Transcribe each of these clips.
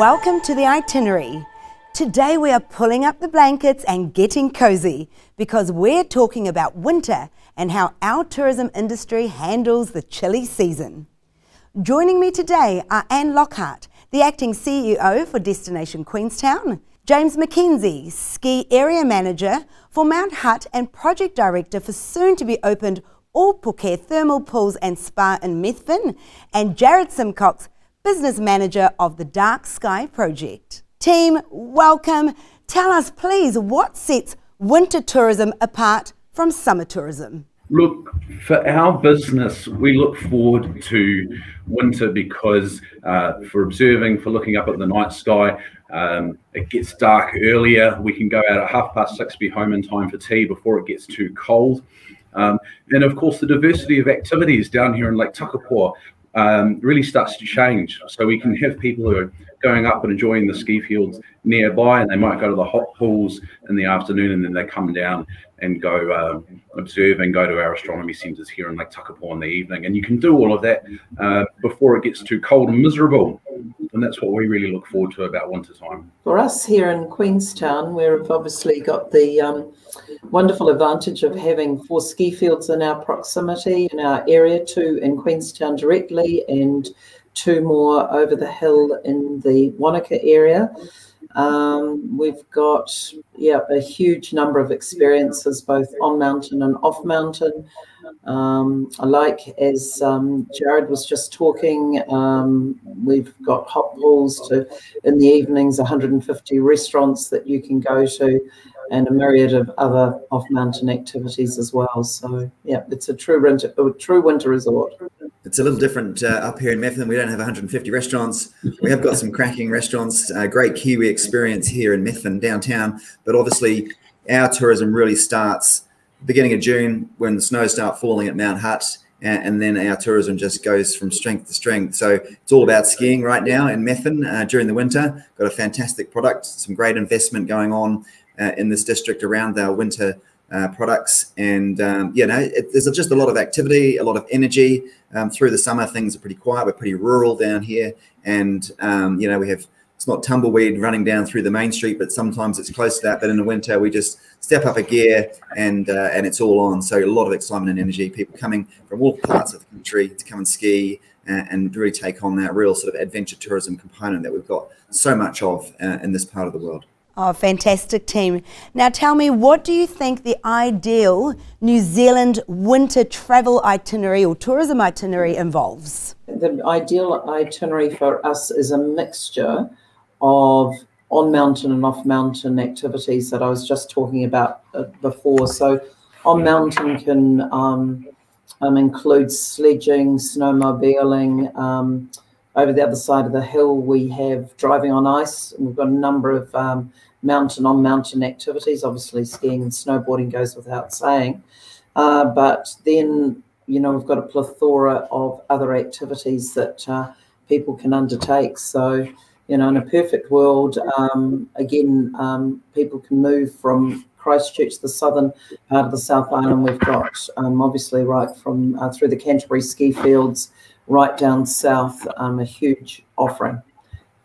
Welcome to the itinerary. Today we are pulling up the blankets and getting cozy because we're talking about winter and how our tourism industry handles the chilly season. Joining me today are Ann Lockhart, the acting CEO for Destination Queenstown, James McKenzie, ski area manager for Mount Hutt and project director for soon to be opened Ōpuke Thermal Pools and Spa in Methven, and Jared Simcox, business manager of the Dark Sky Project. Team, welcome. Tell us, please, what sets winter tourism apart from summer tourism? Look, for our business, we look forward to winter because uh, for observing, for looking up at the night sky, um, it gets dark earlier. We can go out at half past six, be home in time for tea before it gets too cold. Um, and of course, the diversity of activities down here in Lake Takapo um, really starts to change. So we can have people who are going up and enjoying the ski fields nearby, and they might go to the hot pools in the afternoon, and then they come down and go uh, observe and go to our astronomy centres here in Lake Takapo in the evening. And you can do all of that uh, before it gets too cold and miserable. And that's what we really look forward to about winter time. For us here in Queenstown, we've obviously got the um, wonderful advantage of having four ski fields in our proximity in our area, two in Queenstown directly and two more over the hill in the Wanaka area. Um, we've got yeah a huge number of experiences both on mountain and off mountain. Um, I like as um, Jared was just talking. Um, we've got hot pools to in the evenings, 150 restaurants that you can go to, and a myriad of other off mountain activities as well. So yeah, it's a true winter a true winter resort. It's a little different uh, up here in Methven. We don't have 150 restaurants. We have got some cracking restaurants, uh, great Kiwi experience here in Methven downtown. But obviously, our tourism really starts beginning of June when the snow starts falling at Mount Hutt. And, and then our tourism just goes from strength to strength. So it's all about skiing right now in Methven uh, during the winter. Got a fantastic product, some great investment going on uh, in this district around our winter uh, products. And um, you know, it, there's just a lot of activity, a lot of energy. Um, through the summer, things are pretty quiet. We're pretty rural down here, and um, you know, we have it's not tumbleweed running down through the main street, but sometimes it's close to that. But in the winter, we just step up a gear and uh, and it's all on. So a lot of excitement and energy. People coming from all parts of the country to come and ski and, and really take on that real sort of adventure tourism component that we've got so much of uh, in this part of the world. Oh, fantastic team. Now tell me, what do you think the ideal New Zealand winter travel itinerary or tourism itinerary involves? The ideal itinerary for us is a mixture of on mountain and off mountain activities that I was just talking about uh, before. So, on mountain can um, um, include sledging, snowmobiling. Um, over the other side of the hill, we have driving on ice. And we've got a number of um, mountain on mountain activities. Obviously, skiing and snowboarding goes without saying. Uh, but then, you know, we've got a plethora of other activities that uh, people can undertake. So, you know, in a perfect world, um, again, um, people can move from Christchurch, the southern part of the South Island. We've got um, obviously right from uh, through the Canterbury ski fields right down south, um, a huge offering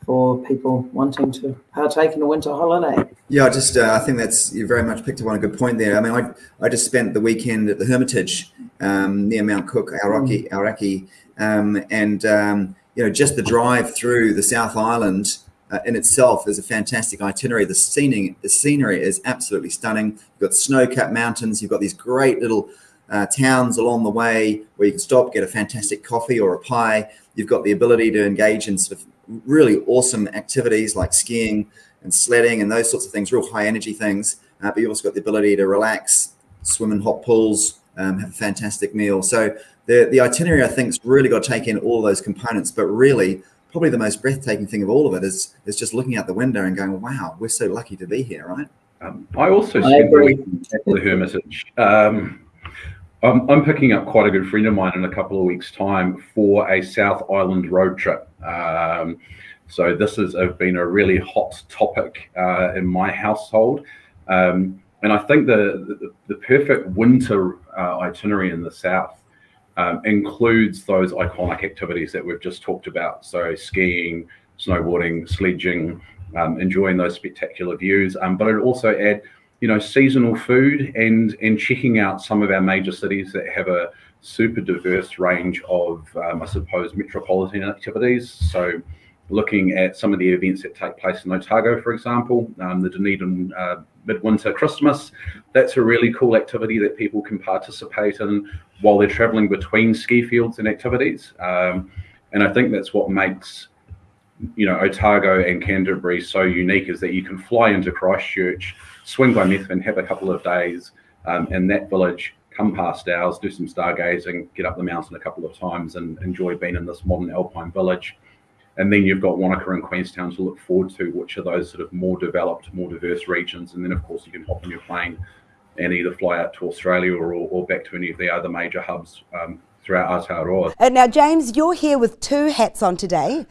for people wanting to partake in a winter holiday. Yeah, I just uh, I think that's you very much picked up on a good point there. I mean, I I just spent the weekend at the Hermitage um, near Mount Cook, Aoraki, mm. Aoraki, um, and um, you know just the drive through the South Island. Uh, in itself is a fantastic itinerary. The scenery, the scenery is absolutely stunning. You've got snow-capped mountains. You've got these great little uh, towns along the way where you can stop, get a fantastic coffee or a pie. You've got the ability to engage in sort of really awesome activities like skiing and sledding and those sorts of things, real high energy things. Uh, but you've also got the ability to relax, swim in hot pools, um, have a fantastic meal. So the, the itinerary, I think, has really got to take in all those components. But really, probably the most breathtaking thing of all of it is is just looking out the window and going, "Wow, we're so lucky to be here!" Right? Um, I also spent the weekend the Hermitage. Um, I'm, I'm, picking up quite a good friend of mine in a couple of weeks' time for a South Island road trip. Um, so this has been a really hot topic uh, in my household. Um, and I think the, the, the perfect winter uh, itinerary in the South um, includes those iconic activities that we've just talked about. So skiing, snowboarding, sledging, um, enjoying those spectacular views. Um, but it also add, you know, seasonal food and and checking out some of our major cities that have a super diverse range of, um, I suppose, metropolitan activities. So looking at some of the events that take place in Otago, for example, um, the Dunedin uh, Midwinter Christmas. That's a really cool activity that people can participate in while they're traveling between ski fields and activities. Um, and I think that's what makes you know Otago and Canterbury so unique is that you can fly into Christchurch, swing by Methven, have a couple of days um, in that village, come past ours, do some stargazing, get up the mountain a couple of times, and enjoy being in this modern alpine village and then you've got Wanaka and Queenstown to look forward to, which are those sort of more developed, more diverse regions. And then, of course, you can hop on your plane and either fly out to Australia or, or back to any of the other major hubs um, throughout Aotearoa. Uh, now, James, you're here with two hats on today.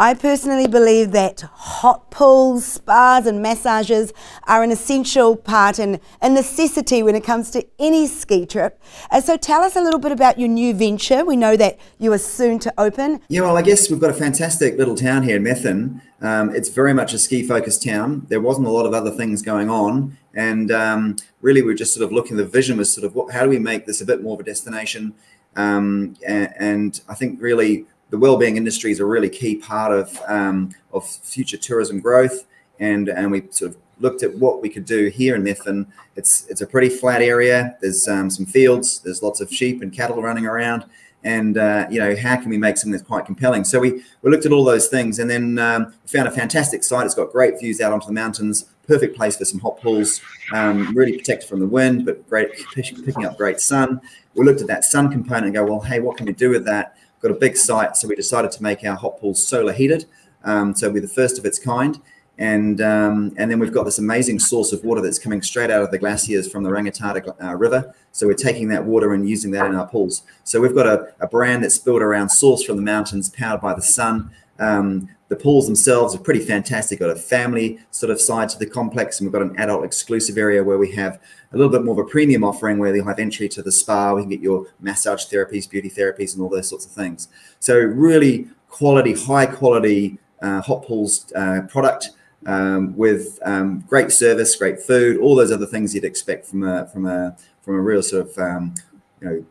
I personally believe that hot pools, spas, and massages are an essential part and a necessity when it comes to any ski trip. And so, tell us a little bit about your new venture. We know that you are soon to open. Yeah, well, I guess we've got a fantastic little town here in Methven. Um, it's very much a ski focused town. There wasn't a lot of other things going on. And um, really, we're just sort of looking, the vision was sort of what, how do we make this a bit more of a destination? Um, and, and I think really the well-being industry is a really key part of um, of future tourism growth, and and we sort of looked at what we could do here in Methven. It's it's a pretty flat area. There's um, some fields. There's lots of sheep and cattle running around, and uh, you know how can we make something that's quite compelling? So we we looked at all those things, and then um, found a fantastic site. It's got great views out onto the mountains. Perfect place for some hot pools. Um, really protected from the wind, but great picking up great sun. We looked at that sun component and go, well, hey, what can we do with that? Got a big site, so we decided to make our hot pools solar heated. Um, so we're the first of its kind. And, um, and then we've got this amazing source of water that's coming straight out of the glaciers from the Rangitata uh, River. So we're taking that water and using that in our pools. So we've got a, a brand that's built around source from the mountains, powered by the sun. Um, the pools themselves are pretty fantastic. Got a family sort of side to the complex, and we've got an adult exclusive area where we have a little bit more of a premium offering where you'll have entry to the spa. We can get your massage therapies, beauty therapies, and all those sorts of things. So really quality, high quality uh, hot pools uh, product um, with um, great service, great food, all those other things you'd expect from a from a from a real sort of um, you know,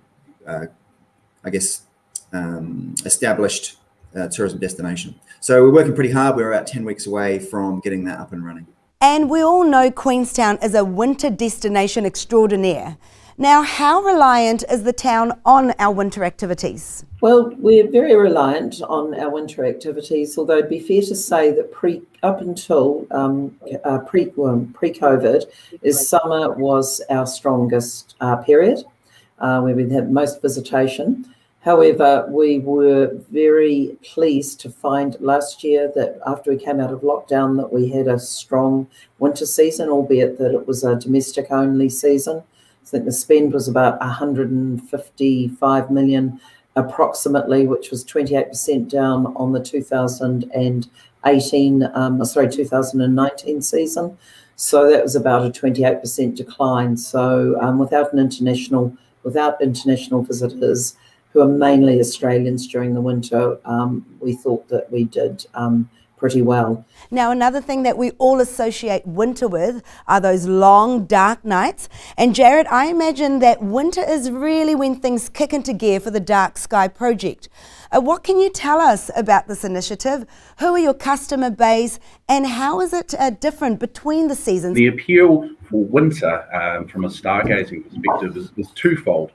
uh, I guess um, established uh, tourism destination. So we're working pretty hard. We're about 10 weeks away from getting that up and running. And we all know Queenstown is a winter destination extraordinaire. Now, how reliant is the town on our winter activities? Well, we're very reliant on our winter activities, although it'd be fair to say that pre up until um, uh, pre well, pre COVID, is summer was our strongest uh, period, uh, where we had most visitation. However, we were very pleased to find last year that after we came out of lockdown that we had a strong winter season, albeit that it was a domestic only season. I think the spend was about 155 million approximately, which was 28% down on the 2018, um, sorry, 2019 season. So that was about a 28% decline. So um, without an international, without international visitors, who are mainly Australians during the winter, um, we thought that we did um, pretty well. Now, another thing that we all associate winter with are those long, dark nights. And Jared, I imagine that winter is really when things kick into gear for the Dark Sky project. Uh, what can you tell us about this initiative? Who are your customer base, and how is it uh, different between the seasons? The appeal for winter um, from a stargazing perspective is, is twofold.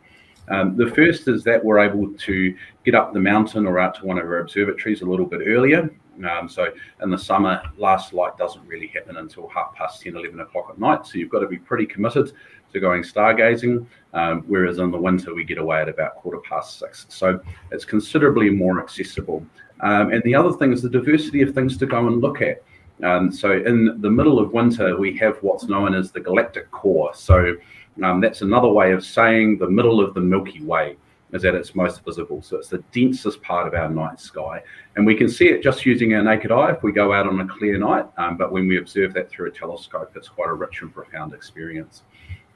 Um, the first is that we're able to get up the mountain or out to one of our observatories a little bit earlier. Um, so in the summer, last light doesn't really happen until half past 10, 11 o'clock at night. So you've got to be pretty committed to going stargazing. Um, whereas in the winter, we get away at about quarter past six. So it's considerably more accessible. Um, and the other thing is the diversity of things to go and look at. Um, so in the middle of winter, we have what's known as the galactic core. So um, that's another way of saying the middle of the Milky Way is at its most visible. So it's the densest part of our night sky. And we can see it just using our naked eye if we go out on a clear night. Um, but when we observe that through a telescope, it's quite a rich and profound experience.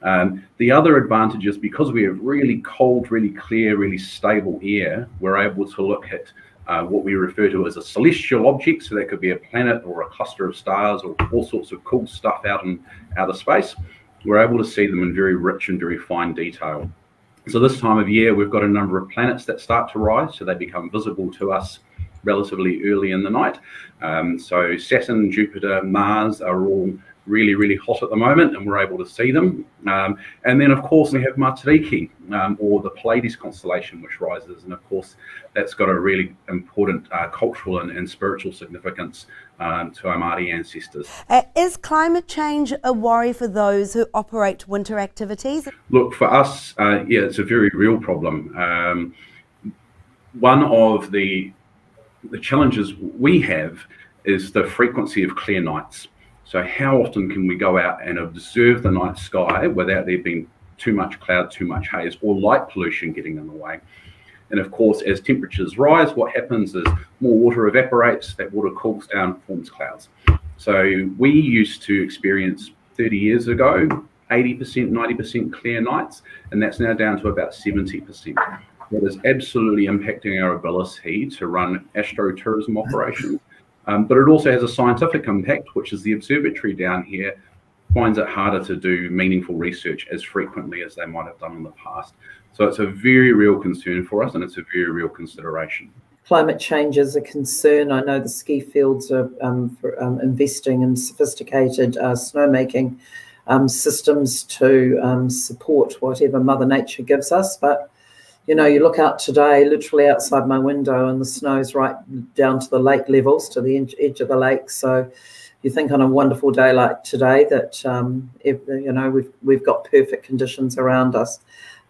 Um, the other advantage is because we have really cold, really clear, really stable air, we're able to look at uh, what we refer to as a celestial object. So that could be a planet or a cluster of stars or all sorts of cool stuff out in outer space. We're able to see them in very rich and very fine detail. So this time of year, we've got a number of planets that start to rise, so they become visible to us relatively early in the night. Um, so Saturn, Jupiter, Mars are all really, really hot at the moment, and we're able to see them. Um, and then, of course, we have Matariki, um, or the Pleiades constellation, which rises. And of course, that's got a really important uh, cultural and, and, spiritual significance um, to our Māori ancestors. Uh, is climate change a worry for those who operate winter activities? Look, for us, uh, yeah, it's a very real problem. Um, one of the the challenges we have is the frequency of clear nights. So how often can we go out and observe the night sky without there being too much cloud, too much haze, or light pollution getting in the way? And of course, as temperatures rise, what happens is more water evaporates, that water cools down, forms clouds. So we used to experience 30 years ago 80%, 90% clear nights, and that's now down to about 70%. That is absolutely impacting our ability to run astrotourism operations um, but it also has a scientific impact, which is the observatory down here finds it harder to do meaningful research as frequently as they might have done in the past. So it's a very real concern for us and it's a very real consideration. Climate change is a concern. I know the ski fields are um, for, um, investing in sophisticated uh, snowmaking um, systems to um, support whatever Mother Nature gives us, but you know, you look out today, literally outside my window, and the snow's right down to the lake levels, to the edge of the lake. So you think on a wonderful day like today that um, if, you know we've we've got perfect conditions around us.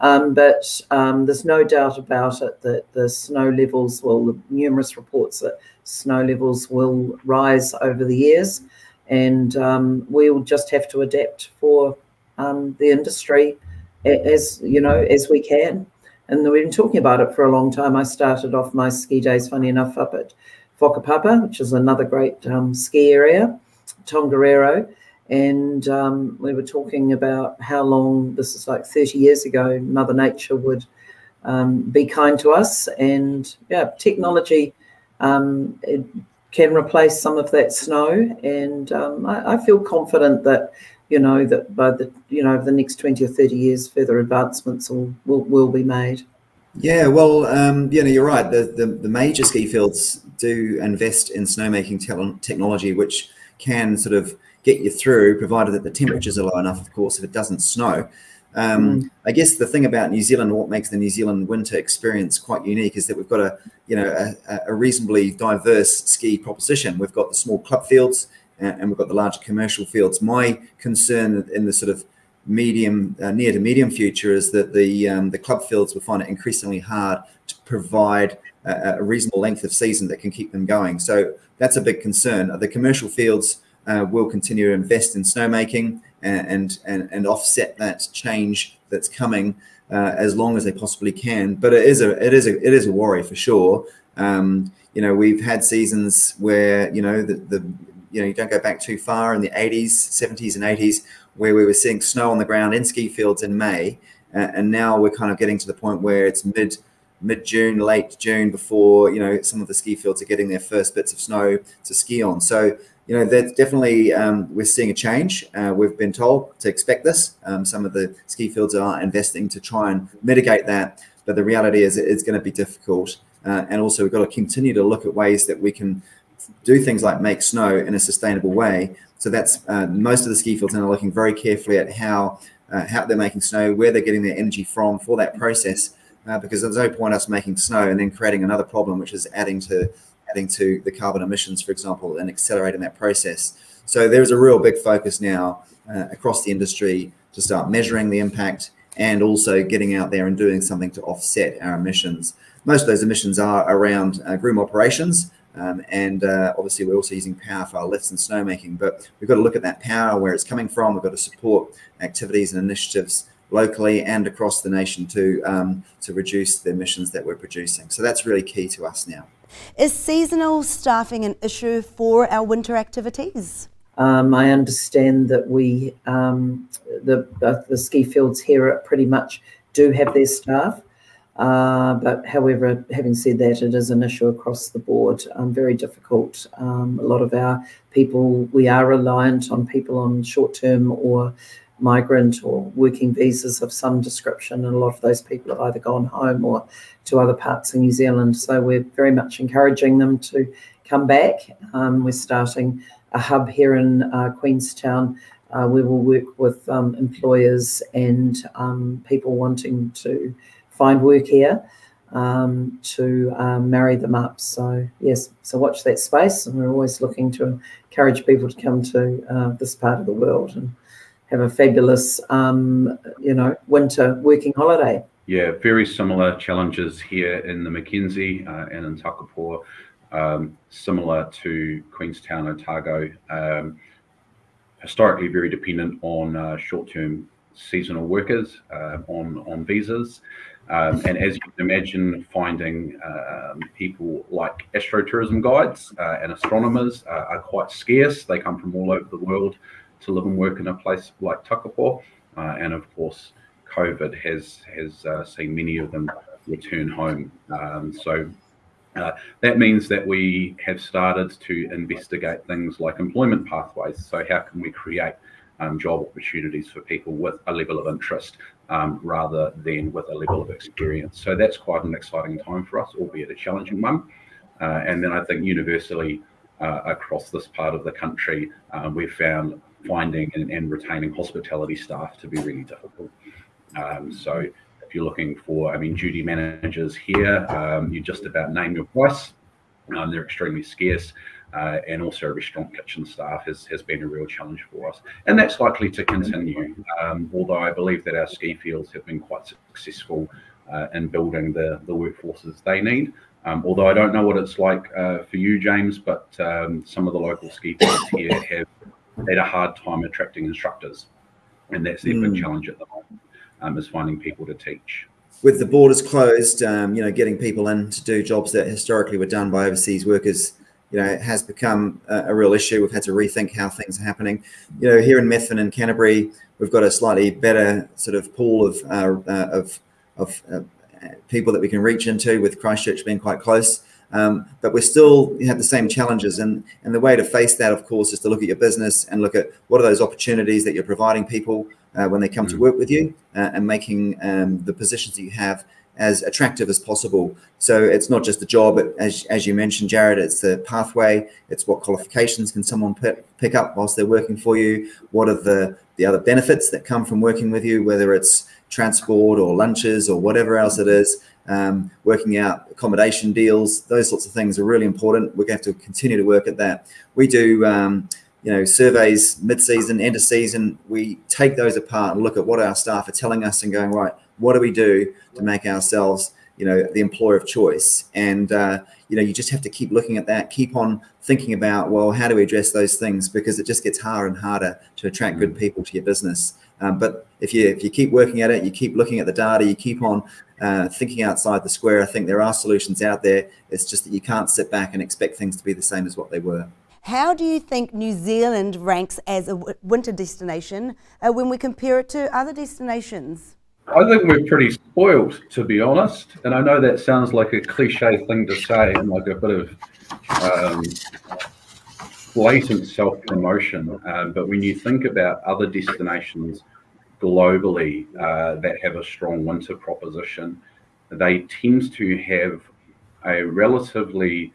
Um, but um, there's no doubt about it that the snow levels will, numerous reports that snow levels will rise over the years, and um, we'll just have to adapt for um, the industry as you know as we can. And we've been talking about it for a long time. I started off my ski days, funny enough, up at Whakapapa, which is another great um, ski area, Tongariro. And um, we were talking about how long, this is like 30 years ago, Mother Nature would um, be kind to us. And yeah, technology um, can replace some of that snow. And um, I, I feel confident that you know that by the you know over the next 20 or 30 years further advancements will will, will be made yeah well um, you know you're right the, the, the major ski fields do invest in snowmaking te- technology which can sort of get you through provided that the temperatures are low enough of course if it doesn't snow um, mm. I guess the thing about New Zealand, what makes the New Zealand winter experience quite unique, is that we've got a you know a, a reasonably diverse ski proposition. We've got the small club fields, and we've got the larger commercial fields. My concern in the sort of medium, uh, near to medium future is that the um, the club fields will find it increasingly hard to provide a, a, reasonable length of season that can keep them going. So that's a big concern. The commercial fields uh, will continue to invest in snowmaking and and and offset that change that's coming uh, as long as they possibly can. But it is a it is a it is a worry for sure. Um, you know, we've had seasons where you know the, the you know, you don't go back too far in the 80s, 70s, and 80s, where we were seeing snow on the ground in ski fields in May, uh, and now we're kind of getting to the point where it's mid mid June, late June before you know some of the ski fields are getting their first bits of snow to ski on. So you know that's definitely um, we're seeing a change. Uh, we've been told to expect this. Um, some of the ski fields are investing to try and mitigate that, but the reality is it's going to be difficult. Uh, and also we've got to continue to look at ways that we can do things like make snow in a sustainable way. So that's uh, most of the ski fields are looking very carefully at how uh, how they're making snow, where they're getting their energy from for that process, uh, because there's no point us making snow and then creating another problem, which is adding to adding to the carbon emissions, for example, and accelerating that process. So there's a real big focus now uh, across the industry to start measuring the impact and also getting out there and doing something to offset our emissions. Most of those emissions are around uh, groom operations, um, and uh, obviously, we're also using power for our lifts and snowmaking. But we've got to look at that power, where it's coming from. We've got to support activities and initiatives locally and across the nation to um, to reduce the emissions that we're producing. So that's really key to us now. Is seasonal staffing an issue for our winter activities? Um, I understand that we um, the, the, the ski fields here pretty much do have their staff. Uh, but however, having said that, it is an issue across the board, um, very difficult. Um, a lot of our people, we are reliant on people on short term or migrant or working visas of some description, and a lot of those people have either gone home or to other parts of New Zealand. So we're very much encouraging them to come back. Um, we're starting a hub here in uh, Queenstown. Uh, we will work with um, employers and um, people wanting to find work here um, to um, marry them up. So yes, so watch that space, and we're always looking to encourage people to come to uh, this part of the world and have a fabulous, um, you know, winter working holiday. Yeah, very similar challenges here in the Mackenzie uh, and in Takapo, um, similar to Queenstown, Otago. Um, historically, very dependent on uh, short-term seasonal workers uh, on on visas. Um, and as you can imagine, finding um, people like astrotourism guides uh, and astronomers uh, are quite scarce. They come from all over the world to live and work in a place like Takapo. Uh, and of course, COVID has has uh, seen many of them return home. Um, so uh, that means that we have started to investigate things like employment pathways. So how can we create um, job opportunities for people with a level of interest um, rather than with a level of experience. So that's quite an exciting time for us, albeit a challenging one. Uh, and then I think universally uh, across this part of the country, uh, we've found finding and, and, retaining hospitality staff to be really difficult. Um, so if you're looking for, I mean, duty managers here, um, you just about name your price. Um, they're extremely scarce. Uh, and also a restaurant kitchen staff has, has been a real challenge for us. And that's likely to continue, um, although I believe that our ski fields have been quite successful uh, in building the, the workforces they need. Um, although I don't know what it's like uh, for you, James, but um, some of the local ski fields here have had a hard time attracting instructors. And that's their mm. big challenge at the moment, um, is finding people to teach with the borders closed, um, you know, getting people in to do jobs that historically were done by overseas workers you know, has become a, a, real issue. We've had to rethink how things are happening. You know, here in Methven and Canterbury, we've got a slightly better sort of pool of uh, uh, of, of uh, people that we can reach into, with Christchurch being quite close. Um, but we still have the same challenges, and and the way to face that, of course, is to look at your business and look at what are those opportunities that you're providing people when they come mm. to work with you, uh, and making um, the positions that you have as attractive as possible. So it's not just the job, as, as you mentioned, Jared, it's the pathway, it's what qualifications can someone pick up whilst they're working for you, what are the, the other benefits that come from working with you, whether it's transport or lunches or whatever else it is, um, working out accommodation deals, those sorts of things are really important. We're going to have to continue to work at that. We do, um, you know, surveys mid-season, end of season. We take those apart and look at what our staff are telling us and going, right, what do we do to make ourselves, you know, the employer of choice? And uh, you know, you just have to keep looking at that, keep on thinking about, well, how do we address those things? Because it just gets harder and harder to attract good mm. people to your business. Um, but if you if you keep working at it, you keep looking at the data, you keep on uh, thinking outside the square. I think there are solutions out there. It's just that you can't sit back and expect things to be the same as what they were. How do you think New Zealand ranks as a winter destination uh, when we compare it to other destinations? I think we're pretty spoiled, to be honest. And I know that sounds like a cliche thing to say and like a bit of um, blatant self promotion. Um, but when you think about other destinations globally uh, that have a strong winter proposition, they tend to have a relatively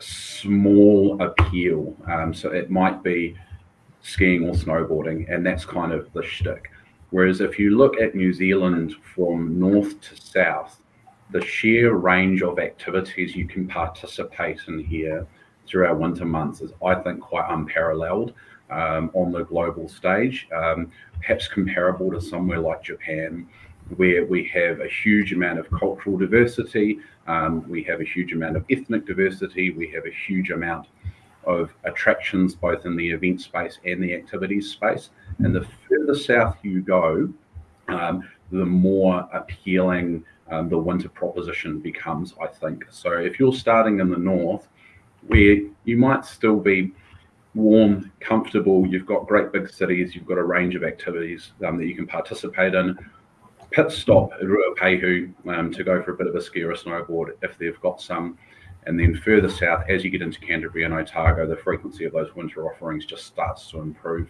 small appeal. Um, so it might be skiing or snowboarding, and that's kind of the shtick. Whereas if you look at New Zealand from north to south, the sheer range of activities you can participate in here through our winter months is, I think, quite unparalleled um, on the global stage, um, perhaps comparable to somewhere like Japan, where we have a huge amount of cultural diversity, um, we have a huge amount of ethnic diversity, we have a huge amount of attractions both in the event space and the activities space. And the further south you go, um, the more appealing um, the winter proposition becomes, I think. So if you're starting in the north, where you might still be warm, comfortable, you've got great big cities, you've got a range of activities um, that you can participate in, pit stop at Ruapehu um, to go for a bit of a ski or a snowboard if they've got some. And then further south, as you get into Canterbury and Otago, the frequency of those winter offerings just starts to improve.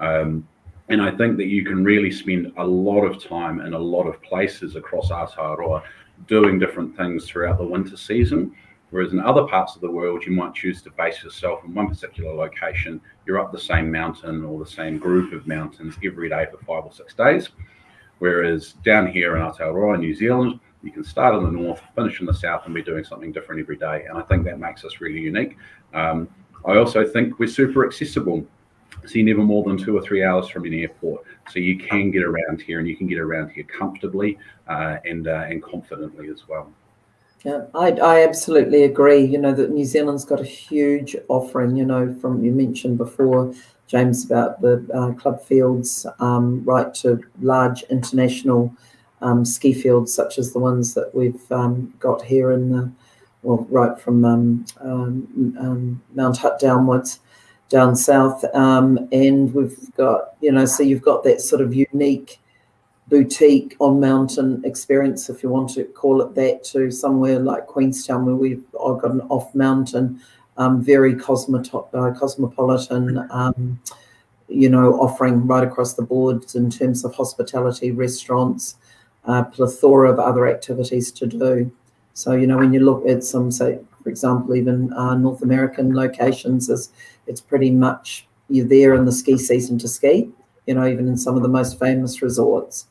Um, and I think that you can really spend a lot of time in a lot of places across Aotearoa doing different things throughout the winter season. Whereas in other parts of the world, you might choose to base yourself in one particular location. You're up the same mountain or the same group of mountains every day for five or six days. Whereas down here in Aotearoa, New Zealand, you can start in the north, finish in the south, and be doing something different every day. And I think that makes us really unique. Um, I also think we're super accessible. See, never more than two or three hours from an airport, so you can get around here, and you can get around here comfortably uh, and uh, and confidently as well. Yeah, I, I absolutely agree. You know that New Zealand's got a huge offering. You know, from you mentioned before, James, about the uh, club fields, um, right to large international um, ski fields such as the ones that we've um, got here in the well, right from um, um, um, Mount Hutt downwards down south. And we've got, you know, so you've got that sort of unique boutique on mountain experience, if you want to call it that, to somewhere like Queenstown, where we've got an off mountain, um, very uh, cosmopolitan, um, you know, offering right across the board in terms of hospitality, restaurants, uh, plethora of other activities to do. So, you know, when you look at some, say, for example, even uh, North American locations, is it's pretty much you're there in the ski season to ski. You know, even in some of the most famous resorts,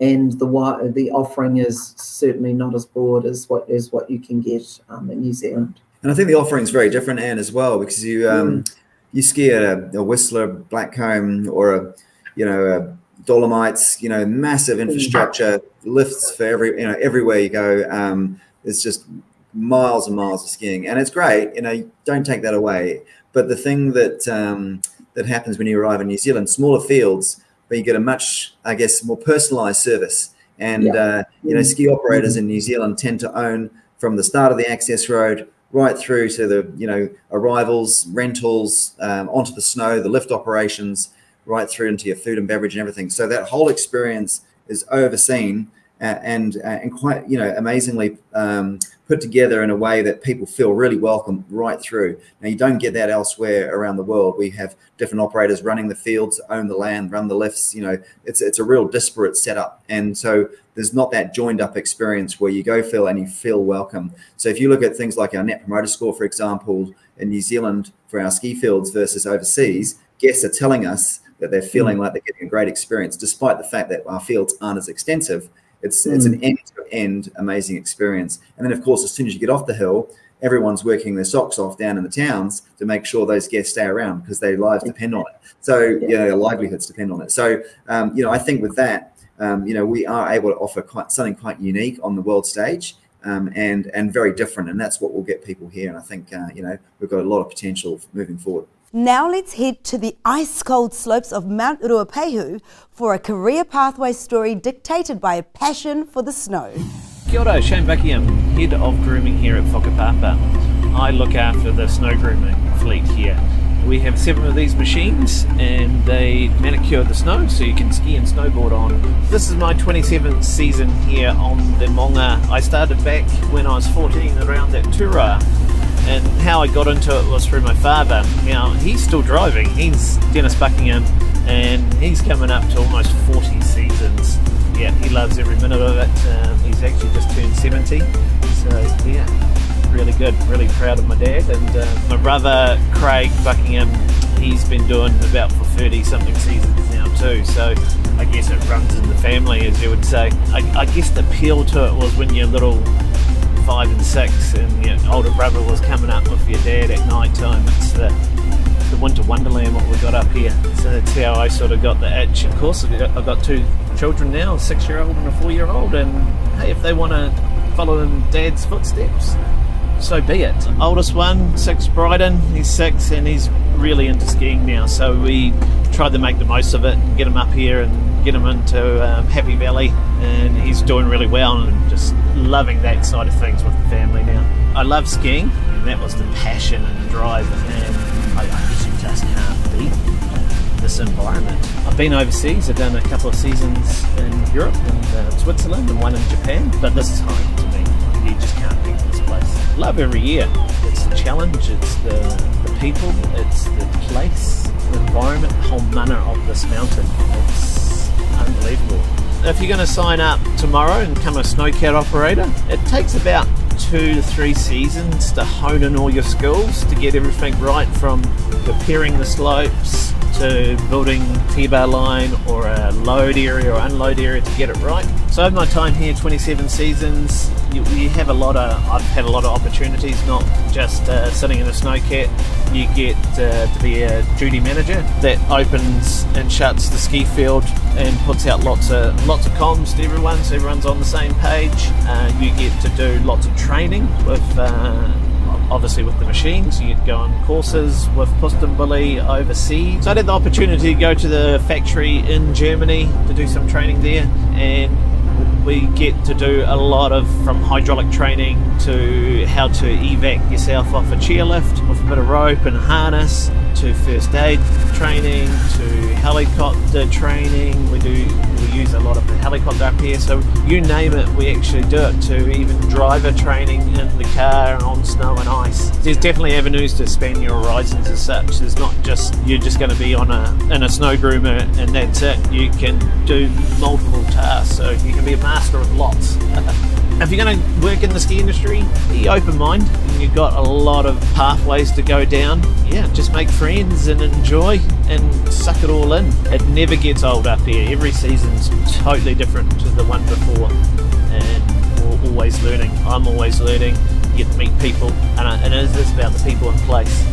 and the the offering is certainly not as broad as what is what you can get um, in New Zealand. And I think the offering is very different, Ann, as well, because you um, mm. you ski at a, a Whistler, Blackcomb, or a you know a Dolomites, you know, massive mm. infrastructure, lifts for every you know everywhere you go. Um, it's just miles and miles of skiing, and it's great. You know, don't take that away. But the thing that um, that happens when you arrive in New Zealand, smaller fields, but you get a much, I guess, more personalised service. And yeah. uh, you know, ski operators mm-hmm. in New Zealand tend to own from the start of the access road right through to the you know arrivals, rentals, um, onto the snow, the lift operations, right through into your food and beverage and everything. So that whole experience is overseen and uh, and quite you know amazingly um, put together in a way that people feel really welcome right through. Now you don't get that elsewhere around the world. We have different operators running the fields, own the land, run the lifts. You know, it's it's a real disparate setup, and so there's not that joined up experience where you go feel and you feel welcome. So if you look at things like our Net Promoter Score, for example, in New Zealand for our ski fields versus overseas, guests are telling us that they're feeling mm. like they're getting a great experience, despite the fact that our fields aren't as extensive it's mm. it's an end to end amazing experience. And then of course, as soon as you get off the hill, everyone's working their socks off down in the towns to make sure those guests stay around because their lives depend on it. So yeah, you know, their livelihoods depend on it. So um, you know, I think with that, um, you know, we are able to offer quite something quite unique on the world stage. Um, and and very different, and that's what will get people here. And I think uh, you know we've got a lot of potential moving forward. Now let's head to the ice cold slopes of Mount Ruapehu for a career pathway story dictated by a passion for the snow. Kia ora, Shane Buckingham, Head of Grooming here at Whakapapa. I look after the snow grooming fleet here. We have seven of these machines and they manicure the snow so you can ski and snowboard on. This is my 27th season here on the Maunga. I started back when I was 14 around that Tura and how I got into it was through my father. Now he's still driving. He's Dennis Buckingham, and he's coming up to almost 40 seasons. Yeah, he loves every minute of it. Um, he's actually just turned 70, so yeah, really good. Really proud of my dad and uh, my brother Craig Buckingham. He's been doing about for 30 something seasons now too. So I guess it runs in the family, as you would say. I, I guess the appeal to it was when you're little five and six, and your older brother was coming up with your dad at night time. It's the the winter wonderland what we got up here. So that's how I sort of got the itch. Of course, I've got two children now, a six-year-old and a four-year-old, and hey, if they want to follow in dad's footsteps, so be it. Oldest one, six, Bryden, he's six, and he's really into skiing now. So we tried to make the most of it and get him up here and get him into um, Happy Valley, and he's doing really well and just loving that side of things with the family now. I love skiing, and that was the passion and the drive, and I, I just can't beat the this environment. I've been overseas. I've done a couple of seasons in Europe and uh, Switzerland and one in Japan, but this is home to me. You just can't beat this place. Love every year. It's the challenge. It's the, the people. It's the place, the environment, the whole manner of this mountain. It's unbelievable. If you're going to sign up tomorrow and become a snowcat operator, it takes about two to three seasons to hone in all your skills to get everything right from repairing the slopes to building T-bar line or a load area or unload area to get it right. So over my time here, 27 seasons, you, you have a lot of, I've had a lot of opportunities, not just uh, sitting in a snowcat. You get uh, to be a duty manager that opens and shuts the ski field and puts out lots of lots of comms to everyone, so everyone's on the same page. Uh, you get to do lots of training with uh, obviously with the machines. You go on courses with PistenBully overseas. So I had the opportunity to go to the factory in Germany to do some training there, and we get to do a lot of from hydraulic training to how to evac yourself off a chairlift with a bit of rope and harness to first aid training to helicopter training. We do we use a lot of the helicopter up here, so you name it, we actually do it. To even driver training in the car on snow and ice. There's definitely avenues to expand your horizons as such. There's not just you're just going to be on a in a snow groomer and that's it. You can do multiple tasks, so you can be a master of lots. if you're going to work in the ski industry, be open minded. You've got a lot of pathways to go down. Yeah, just make friends and enjoy and suck it all in. It never gets old up here. Every season's totally different to the one before, and we're always learning. I'm always learning. You get to meet people, and it is about the people in place.